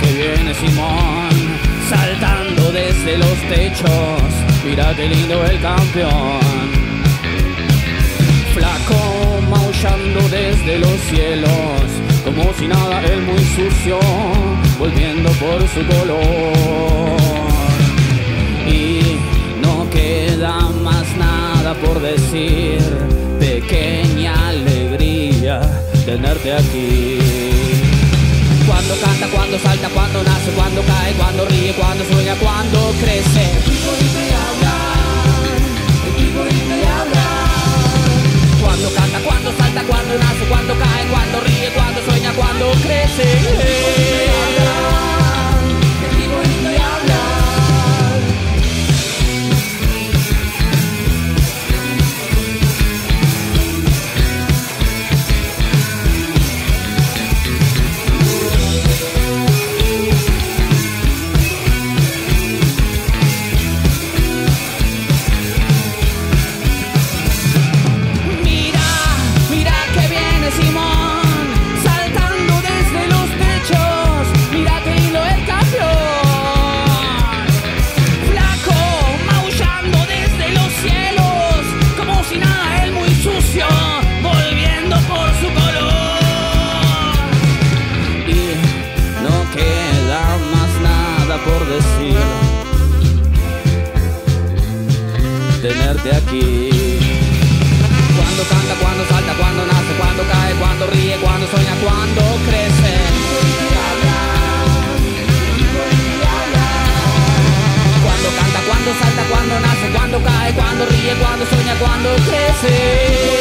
que viene Simón, saltando desde los techos, mira qué lindo el campeón. Flaco maullando desde los cielos, como si nada él muy sucio, volviendo por su color. Y no queda más nada por decir, pequeña alegría tenerte aquí. Cuando canta, cuando sale. Cuando canta, cuando salta, cuando nace, cuando cae, cuando ríe, cuando sueña, cuando crece. Cuando canta, cuando salta, cuando nace, cuando cae, cuando ríe, cuando sueña, cuando crece.